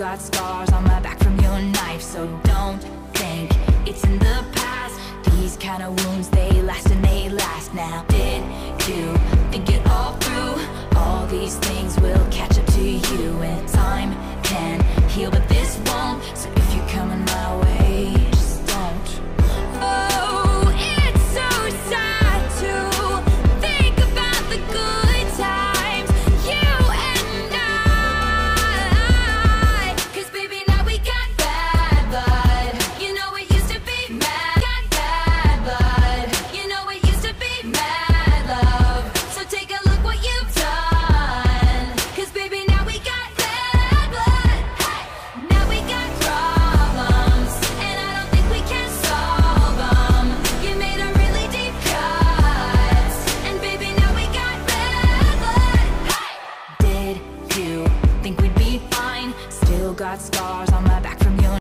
got scars on my back from your knife So don't think it's in the past. These kind of wounds, they last and they last. Now Did you you. Think we'd be fine. Still got scars on my back from your